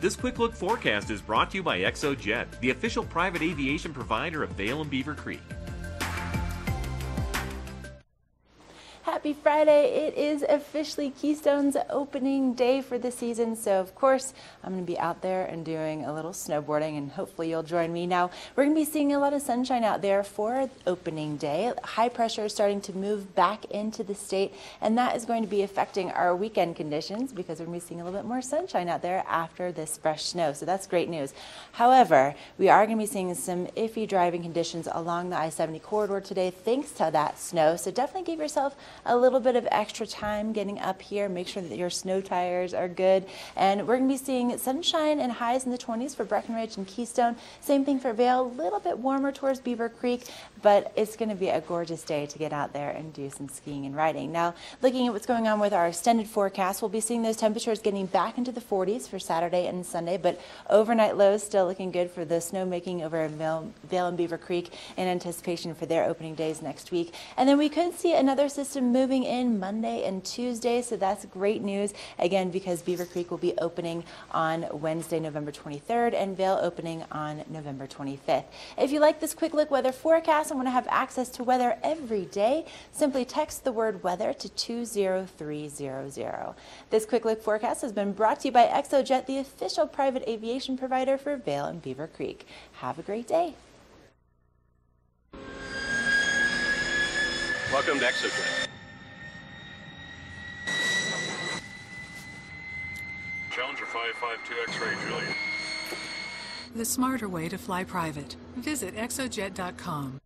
This quick look forecast is brought to you by XOJET, the official private aviation provider of Vail and Beaver Creek. Happy Friday. It is officially Keystone's opening day for the season. So, of course, I'm going to be out there and doing a little snowboarding, and hopefully, you'll join me. Now, we're going to be seeing a lot of sunshine out there for opening day. High pressure is starting to move back into the state, and that is going to be affecting our weekend conditions because we're going to be seeing a little bit more sunshine out there after this fresh snow. So, that's great news. However, we are going to be seeing some iffy driving conditions along the I 70 corridor today thanks to that snow. So, definitely give yourself a little bit of extra time getting up here. Make sure that your snow tires are good. And we're going to be seeing sunshine and highs in the 20s for Breckenridge and Keystone. Same thing for Vail, a little bit warmer towards Beaver Creek, but it's going to be a gorgeous day to get out there and do some skiing and riding. Now, looking at what's going on with our extended forecast, we'll be seeing those temperatures getting back into the 40s for Saturday and Sunday, but overnight lows still looking good for the snowmaking over Vail, and Beaver Creek in anticipation for their opening days next week. And then we could see another system moving in Monday and Tuesday, so that's great news. Again, because Beaver Creek will be opening on Wednesday, November 23rd, and Vail opening on November 25th. If you like this quick look weather forecast and want to have access to weather every day, simply text the word weather to 20300. This quick look forecast has been brought to you by XOJET, the official private aviation provider for Vail and Beaver Creek. Have a great day. Welcome to XOJET. Challenger 552 X-ray. The smarter way to fly private. Visit xojet.com.